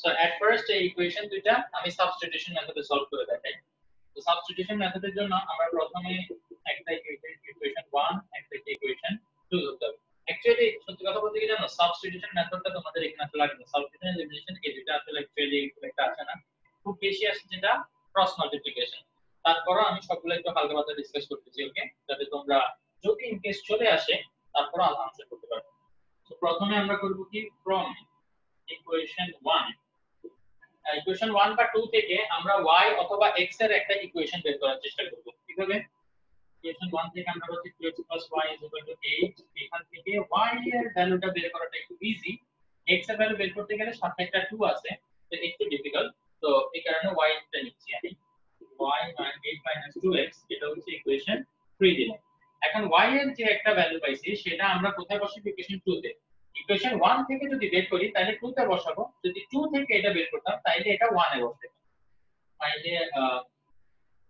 So at first এই equation দুইটা আমি সাবস্টিটিউশন মেথডে সলভ করে দেখাই। তো সাবস্টিটিউশন মেথডের জন্য আমরা প্রথমে একটা ইকুয়েশন 1 একটা ইকুয়েশন 2 ধরতে হবে। অ্যাকচুয়ালি সত্যি কথা বলতে কি জানো? সাবস্টিটিউশন মেথডটা তোমাদের এখানে আসলে লাগবে। সাবস্টিটিউশন এলিমিনেশন এই দুটো আসলে অ্যাকচুয়ালি একটা আছে না? খুব বেশি আছে যেটা ক্রস মাল্টিপ্লিকেশন তারপরও আমি সবগুলো একটু হালকা পাতলা ডিসকাস করতেছি ওকে যাতে তোমরা যদি ইন কেস চলে আসে তারপর আনসার করতে পারবে তো প্রথমে আমরা করব কি? ফ্রম ইকুয়েশন 1 ইকুয়েশন 1 বা 2 থেকে আমরা y অথবা x এর একটা ইকুয়েশন বের করার চেষ্টা করব। কীভাবে ইকুয়েশন 1 থেকে আমরা পাচ্ছি 2x y 8 এখান থেকে y এর ভ্যালুটা বের করাটা একটু ইজি x এর ভ্যালু বের করতে গেলে সাথে একটা 2 আছে, তো একটু ডিফিকাল্ট তো এই কারণে y টা নিচ্ছি আমি। y 8 2x এটা হচ্ছে ইকুয়েশন 3 দিলাম এখন y এর যে একটা ভ্যালু পাইছি, সেটা আমরা কোথায় বসাবো ইকুয়েশন 2 তে? ইকুয়েশন 1 থেকে যদি বের করি, তাহলে 2 তে বসাবো। যদি 2 থেকে এটা বের করতাম, তাহলে এটা 1 এ বসবে। তাহলে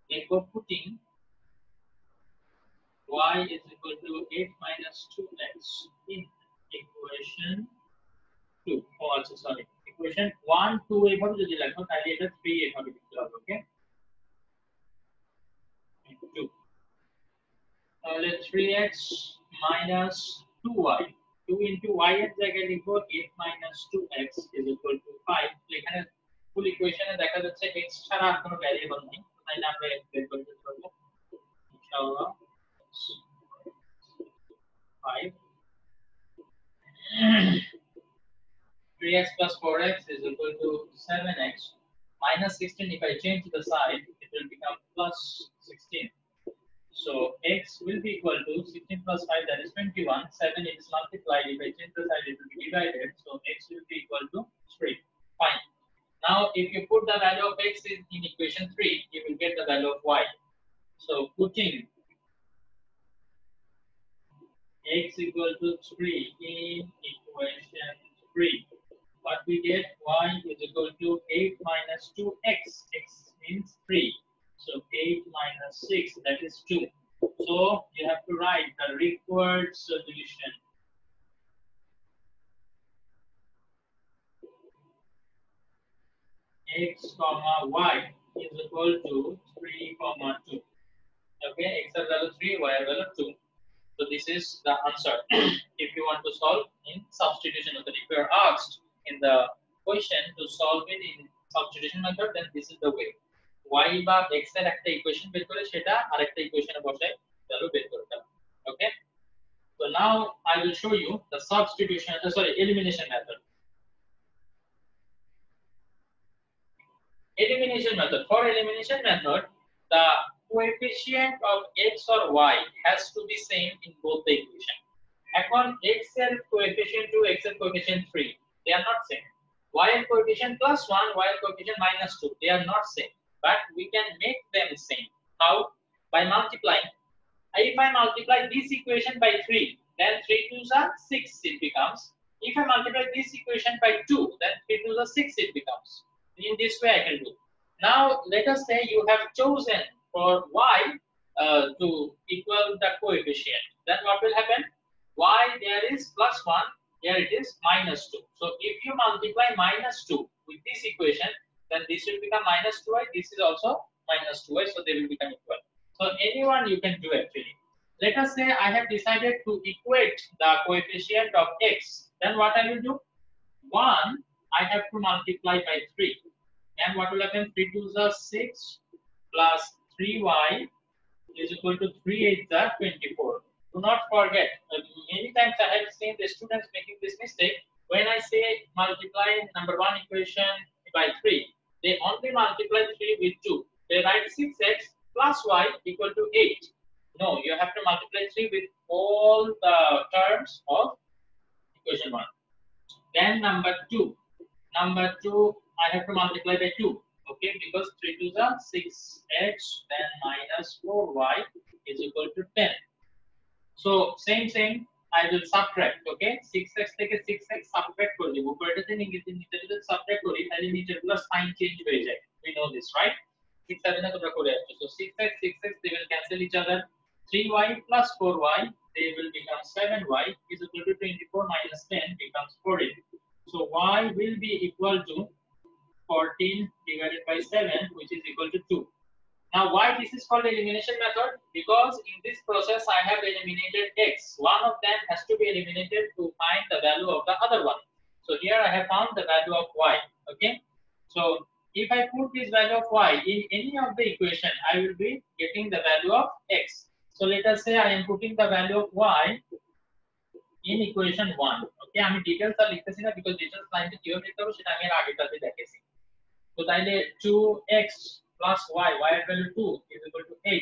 লিখব putting y is equal to 8 minus 2x in equation 2 oh also sorry, equation 1 2 এইভাবে যদি লিখো তাহলে এটা 3 এইভাবে লিখতে হবে ওকে 2 তাহলে 3x minus 2y 2 into y এর জায়গায় লিখব 8 minus 2x is equal to 5 এখানে ফুল ইকুয়েশনে দেখা যাচ্ছে x ছাড়া আর কোনো ভ্যারিয়েবল নেই তাহলে আমরা x বের করতে পারবো ইনশাআল্লাহ 5 3x plus 4x is equal to 7x minus 16 if I change the side it will become plus 16 so x will be equal to 16 plus 5 that is 21. 7 is multiplied. If I change the side it will be divided. So x will be equal to 3. Fine. Now if you put the value of x in, in equation 3 you will get the value of y. So putting x equal to 3 in equation 3 what we get y is equal to 8 minus 2x x means 3 so 8 minus 6, that is 2. So you have to write the required solution. x comma y is equal to 3 comma 2. Okay, x value 3, y value 2. So this is the answer. if you want to solve in substitution method, if you are asked in the question to solve it in substitution method, then this is the way. Y বা x এর একটা equation বের করে সেটা আরেকটা ইকুয়েশনে বসাই value বের করে ফেলা ওকে now i will show you the substitution uh, sorry elimination method elimination method for elimination method the coefficient of x or y has to be same in both the equation এখন x এর coefficient 2 x এর coefficient 3 they are not same y এর coefficient plus 1 y এর coefficient minus 2 they are not same but we can make them same. How? By multiplying. If I multiply this equation by 3, then 3 twos are 6 it becomes. If I multiply this equation by 2, then 3 twos are 6 it becomes. In this way I can do. Now let us say you have chosen for y uh, to equal the coefficient. Then what will happen? y there is plus 1, here it is minus 2. So if you multiply minus 2 with this equation, then this will become minus 2y. This is also minus 2y, so they will become equal. So anyone you can do actually. Let us say I have decided to equate the coefficient of x. Then what I will do? 1, I have to multiply by 3. And what will happen? 3 2 is 6 plus 3y is equal to 3 8 is 24. Do not forget, uh, many times I have seen the students making this mistake. When I say multiply number 1 equation by 3, they only multiply 3 with 2. They write 6x plus y equal to 8. No, you have to multiply 3 with all the terms of equation 1. Then number 2. Number 2, I have to multiply by 2. Okay, because 3 to the 6x, then minus 4y is equal to 10. So, same, same. I will subtract, okay? 6x থেকে 6x subtract করে দেব উপরেটাতে নিচে নিচে যদি subtract করি তাহলে নিচেরগুলো sign change হয়ে যায় we know this right 6 7 না তোমরা করে আসছো so 6x 6x they will cancel each other 3y plus 4y they will become 7y is equal to 24 minus 10 becomes 40 so y will be equal to 14 divided by 7 which is equal to 2 now why this is called elimination method because in this process i have eliminated x one of them has to be eliminated to find the value of the other one so here i have found the value of y okay so if i put this value of y in any of the equation i will be getting the value of x so let us say i am putting the value of y in equation 1 ওকে আমি details আর লিখতেছি না because details লাইনটা কিভাবে লিখতে হবে সেটা আমি এর আগেটাতে দেখেছি তো তাইলে 2x plus y, y value 2 is equal to 8.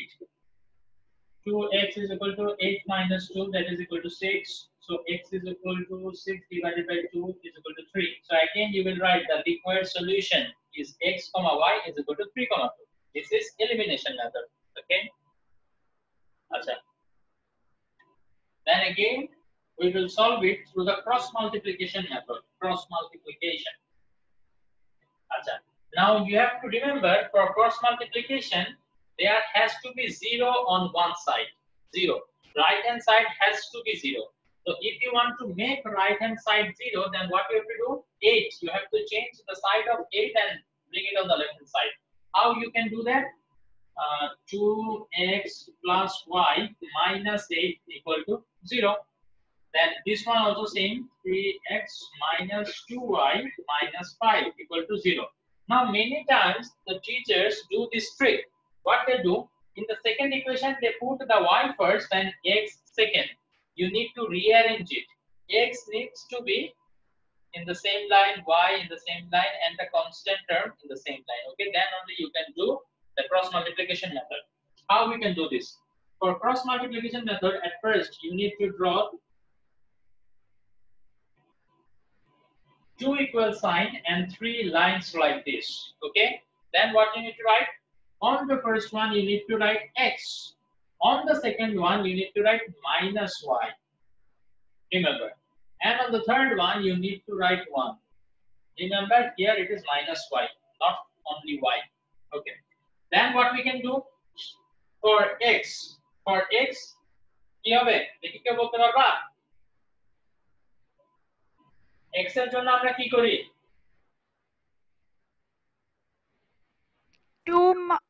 2x is equal to 8 minus 2, that is equal to 6. So x is equal to 6 divided by 2 is equal to 3. So again, you will write the required solution is x comma y is equal to 3 comma 2. This is elimination method. Okay. Achha. Then again, we will solve it through the cross multiplication method. Cross multiplication. Achha now you have to remember for cross multiplication there has to be zero on one side. Zero. Right hand side has to be zero. So if you want to make right hand side zero then what you have to do? 8 you have to change the side of 8 and bring it on the left hand side. How you can do that? Uh, 2x plus y minus 8 equal to 0 then this one also same 3x minus 2y minus 5 equal to 0 now many times the teachers do this trick. What they do in the second equation they put the y first and x second. You need to rearrange it. X needs to be in the same line y in the same line and the constant term in the same line. Okay then only you can do the cross multiplication method. How we can do this? For cross multiplication method at first you need to draw two equal sign and three lines like this okay then what you need to write on the first one you need to write x on the second one you need to write minus y remember and on the third one you need to write 1 remember here it is minus y not only y okay then what we can do for x for x কি হবে দেখি কেউ বলতে পারবা X এর জন্য আমরা কি করি 2 mi-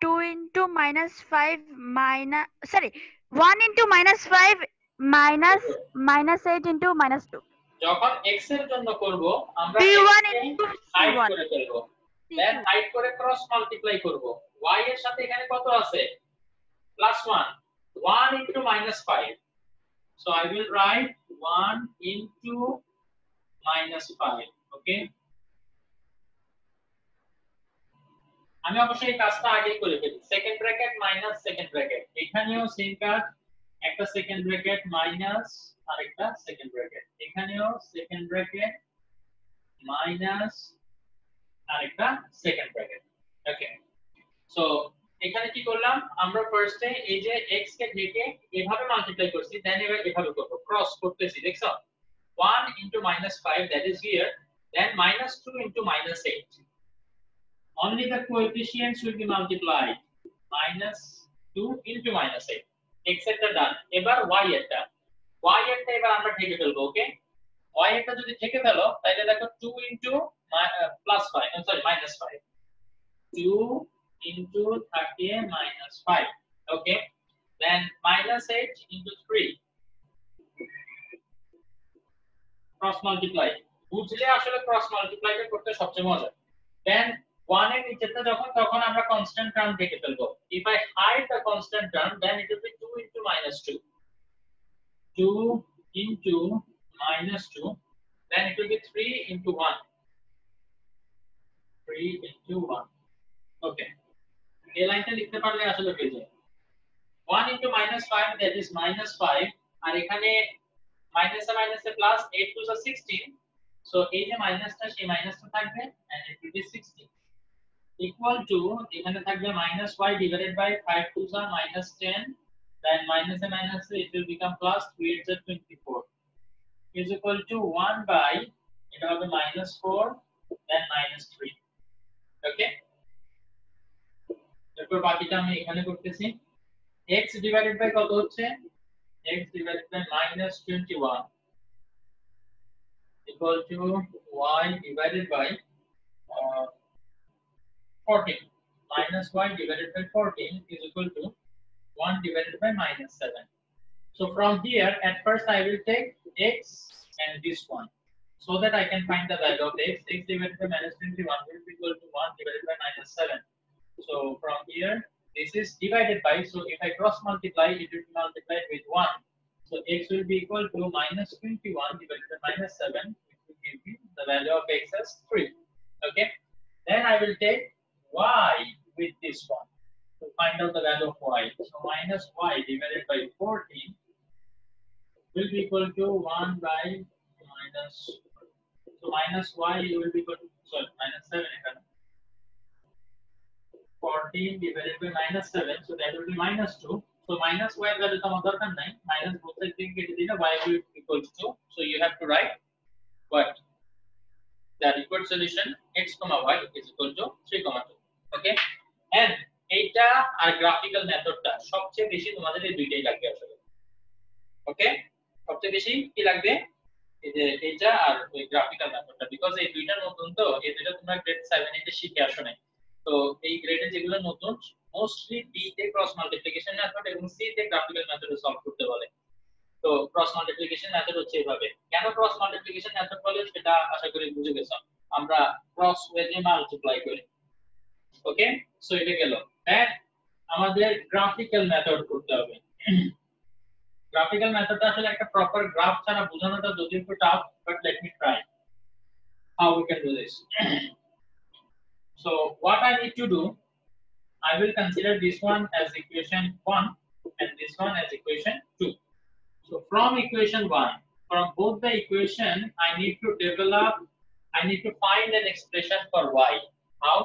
2 into minus 5 minus sorry 1 into minus 5 minus minus 8 into minus 2 যখন x এর জন্য করব আমরা B1 x কে into hide C1 করে ফেলব দেন হাইড করে ক্রস মাল্টিপ্লাই করব y এর সাথে এখানে কত আছে plus 1 1 into minus 5 so i will write 1 into minus 5 okay আমি অবশ্যই কাজটা আগেই করে ফেলি। Second bracket minus second bracket. এখানেও সেম কাজ একটা সেকেন্ড ব্র্যাকেট মাইনাস আরেকটা সেকেন্ড ব্র্যাকেট। এখানেও সেকেন্ড ব্র্যাকেট মাইনাস আরেকটা সেকেন্ড ব্র্যাকেট। ওকে? সো এখানে কি করলাম? আমরা ফার্স্টে এই যে x কে ঢেকে এভাবে মাল্টিপ্লাই করছি দেন এবার এভাবে করব। ক্রস করতেছি, দেখছ? 1 into minus 5 that is here then minus 2 into minus 8 only the coefficients will be multiplied minus 2 into minus 8 x এরটা ডান এবার y এরটা y এরটা এবার আমরা ঢেকে ফেলব ওকে y এরটা যদি ঢেকে ফেলো তাহলে দেখো 2 into plus 5 sorry minus 5 2 into 30 minus 5 okay then minus 8 into 3 cross multiply বুঝলে আসলে ক্রস মাল্টিপ্লাইটা করতে সবচেয়ে মজা। দেন 1 এর নিচেটা যখন, তখন আমরা কনস্ট্যান্ট টার্ম দেখে ফেলব। If I hide the constant term then it will be 2 into minus 2 2 into minus 2 then it will be 3 into 1 3 into 1 okay এই লাইনটা লিখতে পারলে আসলে হয়ে যায় 1 into minus 5 that is minus 5 আর এখানে minus minus plus 8 to 16 so এই যে মাইনাসটা সেই মাইনাসটা থাকবে and it will be 16 equal to এখানে থাকবে minus y divided by 5 to যা minus 10 then minus a minus a, it will become plus 3 8 is 24 is equal to 1 by এটা হবে minus 4 then minus 3 okay? এরপর বাকিটা আমি এখানে করতেছি। X ডিভাইডেড বাই কত হচ্ছে? X divided by minus 21 equal to y divided by uh, 14 minus y divided by 14 is equal to 1 divided by minus 7 so from here at first i will take x and this one so that i can find the value of x. x divided by minus 21 will be equal to 1 divided by minus 7 so from here this is divided by, so if I cross multiply, it will be multiplied with 1. So x will be equal to minus 21 divided by minus 7, which will give me the value of x as 3. Okay. Then I will take y with this one to find out the value of y. So minus y divided by 14 will be equal to 1 by minus. So minus y will be equal to, sorry, minus 7 14 divided by minus 7, so that will be minus 2. So minus y value তো আমার দরকার নাই, minus both sides থেকে কেটে দিলে y will be equal to 2. So you have to write what? The required solution x comma y is equal to 3 comma 2. Okay? And এইটা আর graphical মেথডটা সবচেয়ে বেশি তোমাদের এই দুইটাই লাগবে আসলে ওকে সবচেয়ে বেশি কি লাগবে এই যে এইটা আর ওই গ্রাফিক্যাল মেথডটা বিকজ এই দুইটা নতুন তো এই দুইটা তোমরা গ্রেড 7 এ শিখে আসো নাই তো এই গ্রেডে যেগুলো নতুন মোস্টলি বি তে ক্রস মাল্টিপ্লিকেশন মেথড এবং সি তে গ্রাফিক্যাল মেথডে সলভ করতে বলে। তো ক্রস মাল্টিপ্লিকেশন মেথড হচ্ছে এভাবে। কেন ক্রস মাল্টিপ্লিকেশন মেথড বলে সেটা আশা করি বুঝে গেছো। আমরা ক্রস ওয়েজে মাল্টিপ্লাই করি। ওকে সো এটা গেল। দেন আমাদের গ্রাফিক্যাল মেথড করতে হবে। গ্রাফিক্যাল মেথডটা আসলে একটা প্রপার গ্রাফ ছাড়া বোঝানোটা যদিও একটু tough but let me try how we can do this. so what i need to do i will consider this one as equation 1 and this one as equation 2 so from equation 1 from both the equation i need to develop i need to find an expression for y how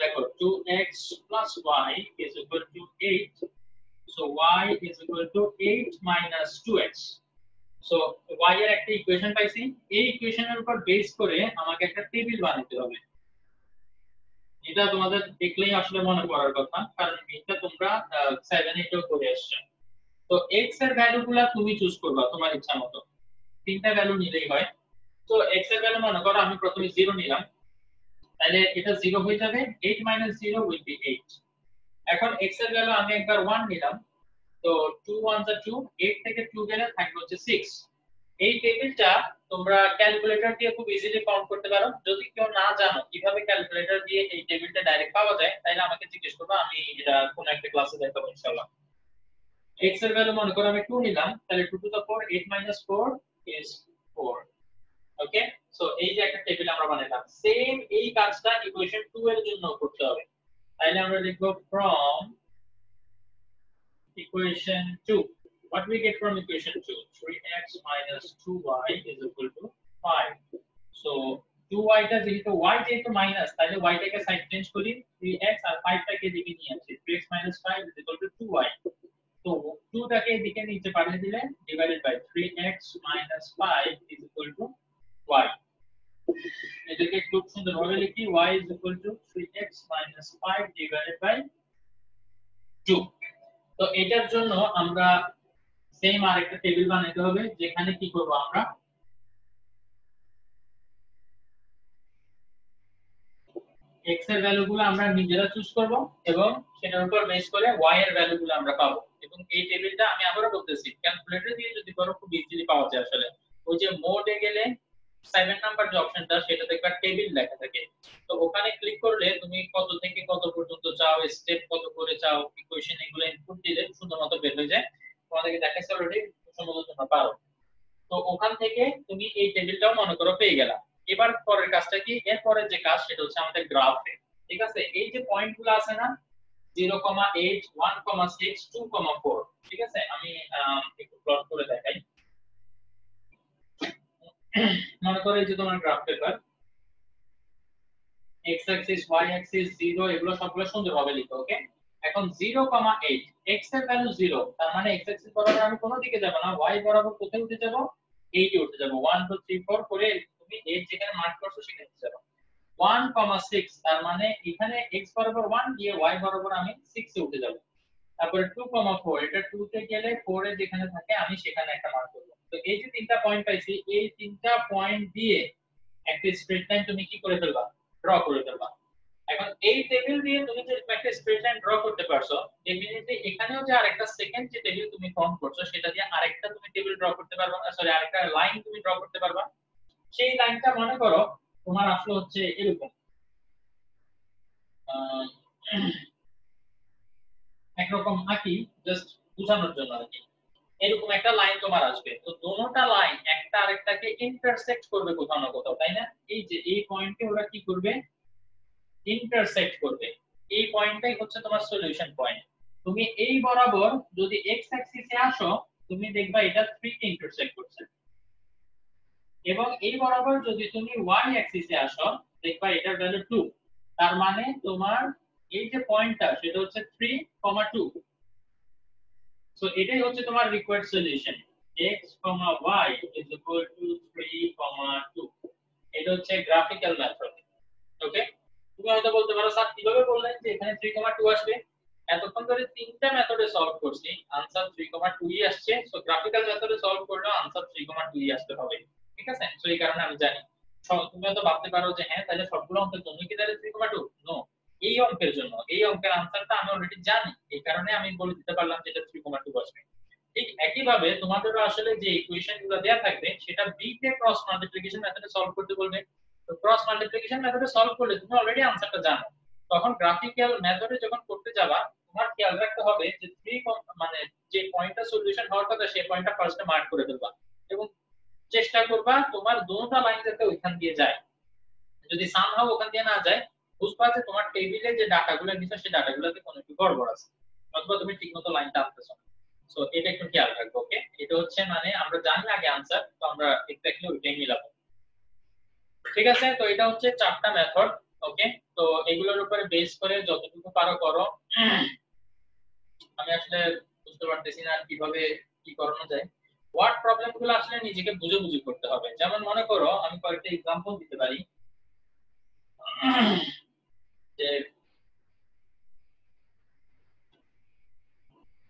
দেখো 2x plus y is equal to 8 so y is equal to 8 minus 2x so y এর একটা equation পাইছি এই ইকুয়েশনের উপর base করে আমাকে একটা টেবিল বানাতে হবে এটা তোমাদের দেখলেই আসলে মনে পড়ার কথা, কারণ এটা তোমরা 7 এটাও করে আসছো তো x এর ভ্যালুগুলা তুমি চুজ করবা, তোমার ইচ্ছা মতো। তিনটা ভ্যালু নিলেই হয়। তো x এর ভ্যালু মনে করো, আমি প্রথমে 0 নিলাম। তাহলে এটা 0 হয়ে যাবে 8 মাইনাস 0 উইল বি 8 এখন x এর ভ্যালু আমি একবার 1 নিলাম। তো 2 1 যা 2 8 থেকে 2 গেলে থাকবে হচ্ছে 6 এই টেবিলটা তোমরা ক্যালকুলেটর দিয়ে খুব ইজিলি কাউন্ট করতে পারো। যদি কেউ না জানো কীভাবে ক্যালকুলেটর দিয়ে এই টেবিলটা ডাইরেক্ট পাওয়া যায়, তাহলে আমাকে জিজ্ঞেস করবে, আমি এটা কোন একটা ক্লাসে দেখাবো ইনশাআল্লাহ। X এর ভ্যালু মনে করো আমি 2 নিলাম, তাহলে 2 to the 4 8 4 is 4 okay so এই যে একটা টেবিল আমরা বানালাম সেম এই কাজটা ইকুয়েশন 2 এর জন্য করতে হবে। তাহলে আমরা লিখব from equation 2 what we get from equation 2 3x minus 2y is equal to 5 so 2y টা যেহেতু y যেহেতু মাইনাস তাহলে y টাকে সাইড চেঞ্জ করি 3x আর 5 টাকে এদিকে নিয়ে আসি 3x 5 is equal to 2y তো 2 টাকে এদিকে নিচে পাঠিয়ে দিলে divided by 3x 5 is equal to y এটাকে খুব সুন্দরভাবে লিখি y is equal to 3x minus 5 divided by 2 তো এটার জন্য আমরা সেম আরেকটা টেবিল বানাতে হবে, যেখানে কি করব আমরা? X এর ভ্যালুগুলো আমরা নিজেরা চুজ করব এবং সেটার উপর বেস করে y এর ভ্যালুগুলো আমরা পাবো। এবং এই টেবিলটা আমি আবারও বলতেছি ক্যালকুলেটর দিয়ে যদি করো খুব ইজিলি পাওয়া যায় আসলে। ওই যে মোডে গেলে সেভেন নাম্বার যে অপশনটা সেটাতে একটা টেবিল লেখা থাকে। তো ওখানে ক্লিক করলে তুমি কত থেকে কত পর্যন্ত চাও স্টেপ কত করে চাও ইকুয়েশন এগুলো ইনপুট দিলে মতো বের হয়ে যায়। তোমাদেরকে দেখাচ্ছে অলরেডি সম্ভবত তোমরা পারো। তো ওখান থেকে তুমি এই টেবিলটাও মনে করো পেয়ে গেলা। এবার পরের কাজটা কি? এর পরের যে কাজ সেটা হচ্ছে আমাদের গ্রাফে ঠিক আছে? এই যে পয়েন্টগুলো আছে না 0,8 1,6 2,4 ঠিক আছে? আমি একটু প্লট করে দেখাই। মনে করো এই যে তোমার graph paper x axis y axis 0 এগুলো সবগুলো সুন্দরভাবে লিখো ওকে এখন 0,8 x এর ভ্যালু 0 তার মানে x অ্যাক্সিস বরাবর আমি কোনো দিকে যাব না y বরাবর কোথায় উঠে যাব? 8 এ উঠে যাব। 1 2 3 4 করে তুমি 8 যেখানে মার্ক করছ সেখানে উঠে যাব। 1,6 তার মানে এখানে x বরাবর 1 দিয়ে y বরাবর আমি 6 এ উঠে যাব। তারপরে 2,4 এটা 2 তে গেলে 4 এ যেখানে থাকে আমি সেখানে একটা মার্ক করব। তো এই যে তিনটা পয়েন্ট পাইছি এই তিনটা পয়েন্ট দিয়ে একটা স্ট্রেট লাইন তুমি কি করে ফেলবা? ড্র করে ফেলবা। এখন এই টেবিল দিয়ে তুমি যে একটা স্ট্রেট লাইন ড্র করতে পারছ ডেফিনেটলি এখানেও যে আরেকটা সেকেন্ড যে টেবিল তুমি ফর্ম করছ, সেটা দিয়ে আরেকটা তুমি টেবিল ড্র করতে পারবা সরি আরেকটা লাইন তুমি ড্র করতে পারবা। সেই লাইনটা মনে করো তোমার আসলে হচ্ছে এরকম। একরকম আঁকি জাস্ট বোঝানোর জন্য আর কি এরকম একটা লাইন তোমার আসবে। তো দোনোটা লাইন একটা আরেকটাকে ইন্টারসেক্ট করবে কোথাও না কোথাও, তাই না? এই যে, এই পয়েন্টে ওরা কি করবে? ইন্টারসেক্ট করবে। এই পয়েন্টটাই হচ্ছে তোমার সলিউশন পয়েন্ট তুমি এই বরাবর যদি এক্স অ্যাক্সিসে আসো তুমি দেখবা এটা 3 কে ইন্টারসেক্ট করছে। এবং এই বরাবর যদি তুমি ওয়াই অ্যাক্সিসে আসো দেখবা এটার ভ্যালু 2 তার মানে তোমার এই যে পয়েন্টটা সেটা হচ্ছে 3, 2 সো এটাই হচ্ছে তোমার required solution x, y is equal to 3, 2 এটা হচ্ছে গ্রাফিক্যাল মেথড ওকে তুমি হয়তো বলতে পারো স্যার কীভাবে বললেন যে এখানে 3, 2 আসবে? এতক্ষণ ধরে তিনটা মেথডে সলভ করছি। আনসার 3, 2 ই আসছে। সো গ্রাফিক্যাল মেথডে সলভ করলেও আনসার 3, 2 ই আসতে হবে। ঠিক আছে? সো এই কারণে আমি জানি। তুমি হয়তো ভাবতে পারো যে হ্যাঁ তাহলে সবগুলো অঙ্কের জন্য কি তাহলে 3, 2 নো এই অঙ্কের জন্য এই অঙ্কের আনসারটা আমি অলরেডি জানি। এই কারণে আমি বলে দিতে পারলাম যে এটা 3, 2 আসবে। ঠিক একইভাবে তোমাদেরও আসলে যে ইকুয়েশনগুলো দেয়া থাকবে সেটা বি তে ক্রস মাল্টিপ্লিকেশন মেথডে সলভ করতে বলবে। তো ক্রস মাল্টিপ্লিকেশন মেথডে সলভ করলে তুমি অলরেডি আনসারটা জানো। তখন গ্রাফিক্যাল মেথডে যখন করতে যাবা, তোমার খেয়াল রাখতে হবে যে 3 মানে যে পয়েন্টটা সলিউশন হওয়ার কথা, সেই পয়েন্টটা ফার্স্টে মার্ক করে ফেলবা। এবং চেষ্টা করবা তোমার দুটো লাইন যাতে ওইখান দিয়ে যায়। যদি সামহাও ওখান দিয়ে না যায়, বুঝবা যে তোমার টেবিলে যে ডাটাগুলো নিছো, সেই ডাটাগুলোতে কোনো একটু গড়বড় আছে। অথবা তুমি ঠিকমতো লাইনটা আনতেছো না। সো এটা একটু খেয়াল রাখব ওকে এটা হচ্ছে মানে আমরা জানি আগে আনসার তো আমরা এক্স্যাক্টলি ওইটাই মিলাবো। ঠিক আছে? তো এটা হচ্ছে চারটা মেথড ওকে তো এগুলোর উপরে বেস করে যতটুকু পারো করো। আমি আসলে বুঝতে পারতেছি না কীভাবে কি করানো যায়। ওয়ার্ড প্রবলেমগুলো আসলে নিজেকে বুঝে বুঝে করতে হবে। যেমন মনে করো, আমি কয়েকটা এক্সাম্পল দিতে পারি। যে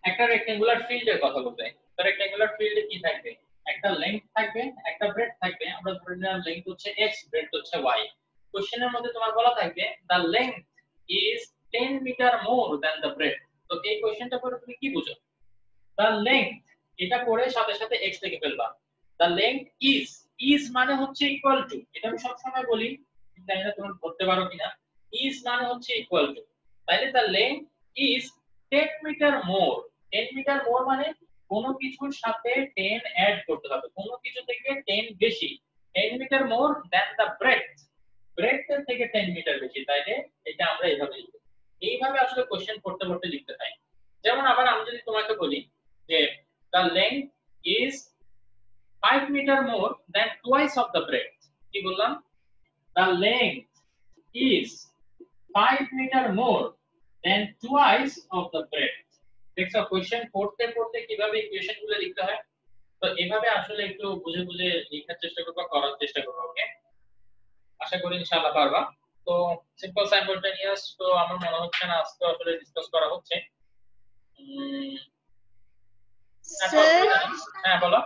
একটা রেক্টেঙ্গুলার ফিল্ডের কথা বলতে। তো রেক্টেঙ্গুলার ফিল্ডে কি থাকবে? একটা লেংথ থাকবে, একটা ব্রেড থাকবে, আমরা ধরে নিলাম লেংথ হচ্ছে x ব্রেড হচ্ছে y কোশ্চেনের মধ্যে তোমার বলা থাকবে, the length is 10 metre more than the breadth তো এই কোশ্চেনটা পরে তুমি কি বুঝো? The length, এটা পড়ে সাথে সাথে x থেকে ফেলবা। The length ইজ ইজ মানে হচ্ছে ইকুয়াল টু এটা আমি সব সময় বলি জানি না তোমরা বলতে পারো কিনা। ইজ মানে হচ্ছে ইকুয়াল টু তাইলে the length is 10 metre more 10 metre more মানে কোনো কিছুর সাথে 10 অ্যাড করতে হবে। কোনো কিছু থেকে 10 বেশি 10 metre more than the breadth breadth থেকে 10 মিটার বেশি, তাইলে এটা আমরা এইভাবে লিখব। এইভাবে আসলে কোশ্চেন পড়তে পড়তে লিখতে হয়। যেমন আবার আমি যদি তোমাকে বলি যে the length is 5 metre more than twice of the breadth কি বললাম? The length is 5 metre more than twice of the breadth দেখছ কোশ্চেন পড়তে পড়তে কীভাবে ইকুয়েশনগুলো লিখতে হয়? তো এভাবে আসলে একটু বুঝে বুঝে লেখার চেষ্টা করবা করার চেষ্টা করবা ওকে আশা করি ইনশাআল্লাহ পারবা। তো সিম্পল সাইমultaneous তো আমার মনে হচ্ছে না আজকে আসলে ডিসকাস করা হচ্ছে। হ্যাঁ, হ্যাঁ বলো।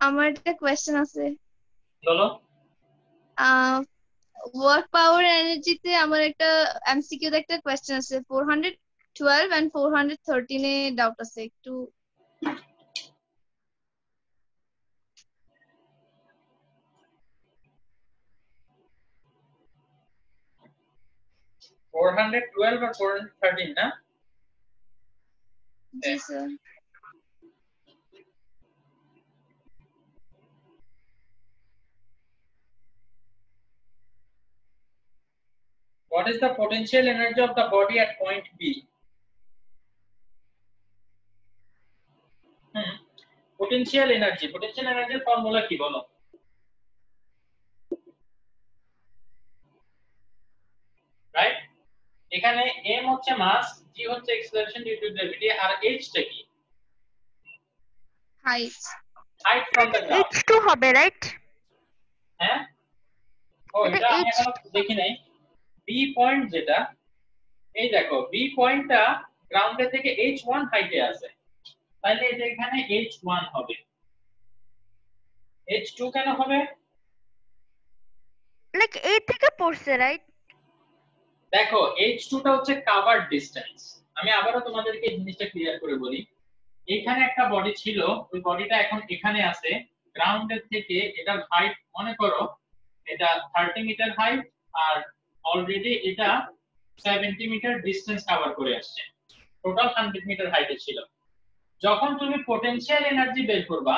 আমার একটা কোয়েশ্চেন আছে। বলো। ওয়ার্ক পাওয়ার এনার্জিতে আমার একটা এমসিকিউ তে একটা কোয়েশ্চেন আছে। 12 and 413 ने doubt से two Four hundred twelve or four hundred thirteen, Na. Yes. Sir. What is the potential energy of the body at point B? Energy potential energy এর formula কি বলো? রাইট এখানে m হচ্ছে mass g হচ্ছে acceleration due to gravity R h টা কি? Height height from the ground. H2 হবে right হ্যাঁ? ও এটা আমি এখনও দেখি নাই। বি পয়েন্ট যেটা এই দেখো বি পয়েন্টটা গ্রাউন্ডের থেকে এইচ ওয়ান হাইটে আছে তাহলে এটা এখানে এইচ ওয়ান হবে। এইচ টু কেন হবে? লাইক এই থেকে পড়ছে রাইট দেখো h2 টা হচ্ছে কাভার্ড ডিসটেন্স আমি আবারও তোমাদেরকে জিনিসটা ক্লিয়ার করে বলি। এখানে একটা বডি ছিল ওই বডিটা এখন এখানে আছে। গ্রাউন্ডের থেকে এটার হাইট মনে করো এটা 30 মিটার হাইট আর অলরেডি এটা 70 মিটার ডিসটেন্স কভার করে আসছে। টোটাল 100 মিটার হাইটে ছিল। যখন তুমি পটেনশিয়াল এনার্জি বের করবা,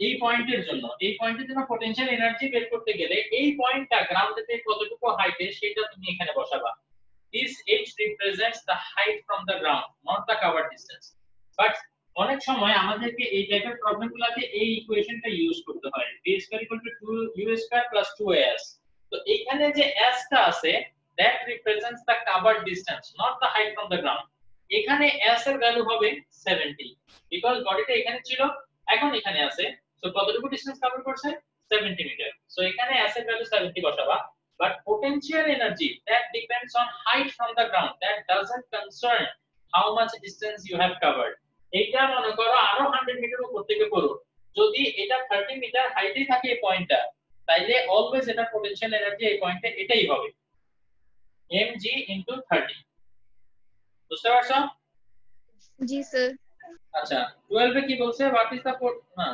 এই পয়েন্টের জন্য, এই পয়েন্টে তোমার পটেনশিয়াল এনার্জি বের করতে গেলে এই পয়েন্টটা গ্রাউন্ড থেকে কতটুকু হাইটে সেটা তুমি এখানে বসাবা। This H represents the height from the ground not the cover distance but অনেক সময় আমাদেরকে এই টাইপের প্রবলেম গুলোতে এই ইকুয়েশনটা ইউজ করতে হয়। D square equal to to U square plus two S তো এখানে যে এসটা আছে that represents the cover distance not the height from the ground এখানে s এর ভ্যালু হবে 70 বিকজ বডিটা এখানে ছিল, এখন এখানে আছে। সো কতটুকু ডিসটেন্স কভার করছে? 70 মিটার সো এখানে s এর value 70 বসাবা। But potential energy that depends on height from the ground. That doesn't concern how much distance you have covered. এটা মনে করো আরও 100 মিটার উপর থেকে পড়ো যদি এটা 30 মিটার হাইটে থাকে এই পয়েন্টটা তাইলে অলওয়েজ এটা পোটেনশিয়াল এনার্জি এই পয়েন্টে এটাই হবে। Mg 30 বুঝতে পারছ? জি স্যার আচ্ছা 12 এ কি বলছে? হোয়াট ইজ দা না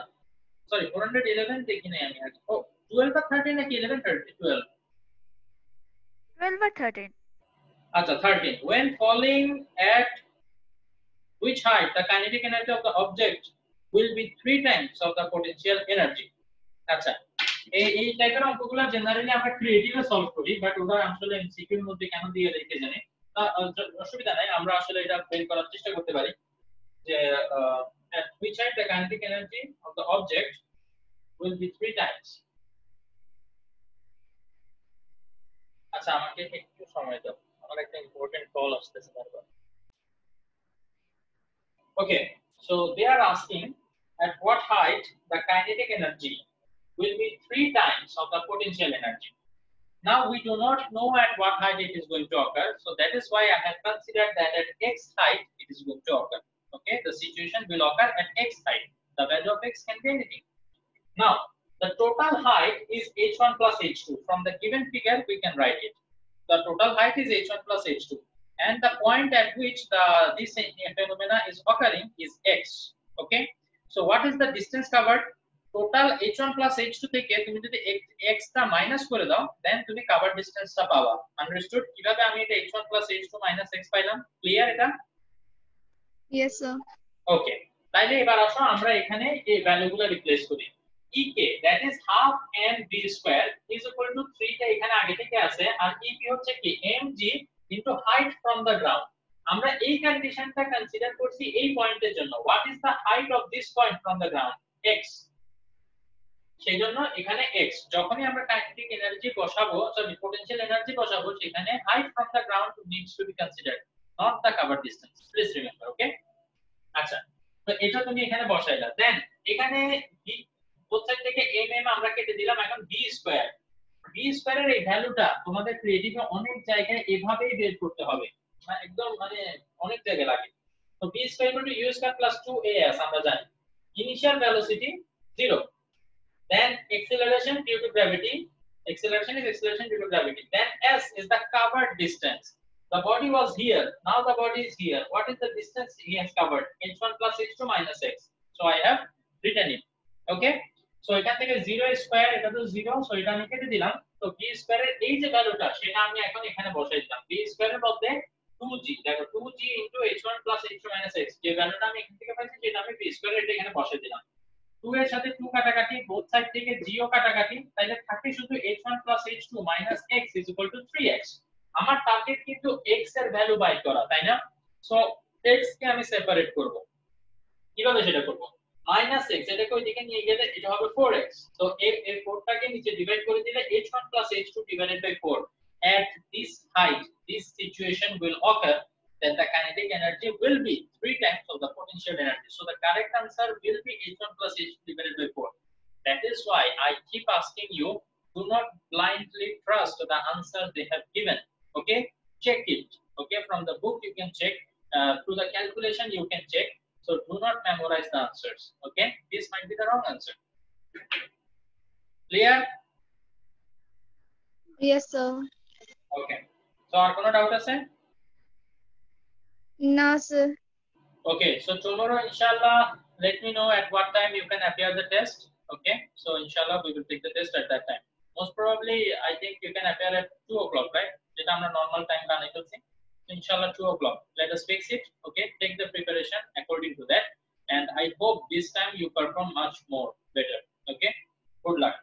সরি 411 দেখি নাই আমি আগে ও 12 আর 13 নাকি 11 30 12 12 or 13? আচ্ছা 13 when falling at which height the kinetic energy of the object will be three times of the potential energy? আচ্ছা এই এই টাইপের অঙ্কগুলো জেনারেলি আমরা ক্রিয়েটিভে সলভ করি বাট ওটা আসলে এর মধ্যে কেন দিয়ে রেখে জানি? অসুবিধা নাই আমরা আসলে এটা বের করার চেষ্টা করতে পারি যে at which height the kinetic energy of the object will be three times আচ্ছা আমাকে একটু সময় দাও আমার একটা ইম্পর্টেন্ট কল আসতেছে বারবার Okay, so they are asking at what height the kinetic energy will be three times of the potential energy. Now we do not know at what height it is going to occur, so that is why I have considered that at x height it is going to occur. Okay, the situation will occur at x height. The value of x can be anything. Now, the total height is h1 plus h2. From the given figure, we can write it. The total height is h1 plus h2 and the point at which the this phenomena is occurring is x okay so what is the distance covered total h1 plus h2 থেকে তুমি যদি x টা minus করে দাও দেন তুমি cover ডিসটেন্সটা পাবা। Understood কীভাবে আমি এটা h1 plus h2 minus x পাইলাম? ক্লিয়ার এটা? ইয়েস স্যার ওকে তাইলে এবার আসো আমরা এখানে এই ভ্যালুগুলো রিপ্লেস করি। Ek that is half mv square is equal to 3 টা এখানে আগে থেকে আছে আর ep হচ্ছে কি mg into height from the ground আমরা এই কন্ডিশনটা কনসিডার করছি এই পয়েন্টের জন্য। What is the height of this point from the ground x সেই জন্য এখানে x, যখনই আমরা কাইনেটিক এনার্জি বসাবো সরি পোটেনশিয়াল এনার্জি বসাবো, সেখানে height from the ground needs to be considered not the cover distance please remember okay আচ্ছা তো এটা তুমি এখানে বসাইলা। দেন এখানে বোথ সাইড থেকে এম এম আমরা কেটে দিলাম এখন বি স্কয়ার বি স্কয়ারের এই ভ্যালুটা তোমাদের ক্রিয়েটিভে অনেক জায়গায় এভাবেই বের করতে হবে। মানে একদম মানে অনেক জায়গায় লাগে। তো B square equal to U square plus 2as আমরা জানি। Initial velocity 0 then acceleration due to gravity acceleration is acceleration due to gravity then s is the covered distance the body was here now the body is here what is the distance he has covered h1 plus h2 minus x so i have written it okay so এখান থেকে 0 square এটা তো 0 so এটা আমি কেটে দিলাম তো b স্কয়ারের এই যে ভ্যালুটা সেটা আমি এখন এখানে বসাই দিলাম b স্কয়ারের বদলে 2g দেখো 2g h1 h2 x যে ভ্যালুটা আমি এখান থেকে পাইছি সেটা আমি b স্কয়ারের এটা এখানে বসাই দিলাম 2 এর সাথে 2 কাটাকাটি বোথ সাইড থেকে g ও কাটাকাটি তাহলে থাকে শুধু h1 h2 x 3x আমার টার্গেট কিন্তু x এর ভ্যালু বাই করা, তাই না? সো x কে আমি সেপারেট করব। কীভাবে সেটা করব? মাইনাস x, এটাকে ওইদিকে নিয়ে গেলে এটা হবে 4x তো এর এর 4 টাকে নিচে ডিভাইড করে দিলে h1 h2 divided by 4 at this height, this situation will occur then the kinetic energy will be three times of the potential energy so the correct answer will be h1 plus h2 divided by 4 that is why i keep asking you do not blindly trust the answer they have given okay check it okay from the book you can check uh, through the calculation you can check so do not memorize the answers okay this might be the wrong answer clear yes sir okay তো আর কোনো doubt আছে না sir Okay, so tomorrow, inshallah, let me know at what time you can appear the test. Okay, so inshallah, we will take the test at that time. Most probably, I think you can appear at 2 o'clock, right? যেটা আমরা normal time বানাই ফেলছি। So inshallah, 2 o'clock. Let us fix it. Okay, take the preparation according to that. And I hope this time you perform much more better. Okay, good luck.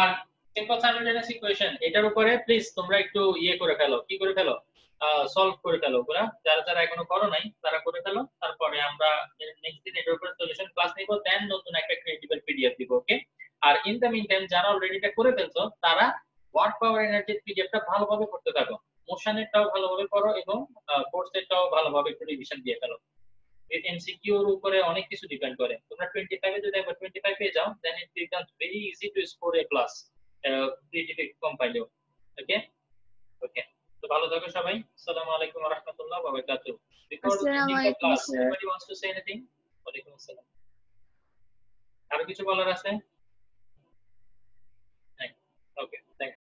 আর simple simultaneous equation এটার উপরে please তোমরা একটু ইয়ে করে ফেলো। কি করে ফেলো? Solve করে ফেলো ওগুলা। যারা যারা এখনও করো নাই, তারা করে ফেলো। তারপরে আমরা নেক্সট দিন এটার উপরে সলিউশন ক্লাস নিব দেন নতুন একটা ক্রিয়েটিভ পিডিএফ দিব ওকে আর ইন দ্য মিন টাইম যারা অলরেডি এটা করে ফেলছো, তারা ওয়ার্ক পাওয়ার এনার্জির পিডিএফটা ভালোভাবে করতে থাকো। মোশনেরটাও ভালোভাবে করো এবং কোর্সেরটাও ভালোভাবে একটু রিভিশন দিয়ে ফেলো। এমসিকিউর উপরে অনেক কিছু ডিপেন্ড করে। তোমরা 25 এ যদি একবার 25 পেয়ে যাও then it becomes very easy to score A plus creative কম পাইলেও ওকে ওকে তো ভালো থাকো সবাই। আসসালামু আলাইকুম ওয়া রাহমাতুল্লাহ ওয়া বারাকাতুহু বিকজ আলাইকুম আসসালাম আর কিছু বলার আছে? ওকে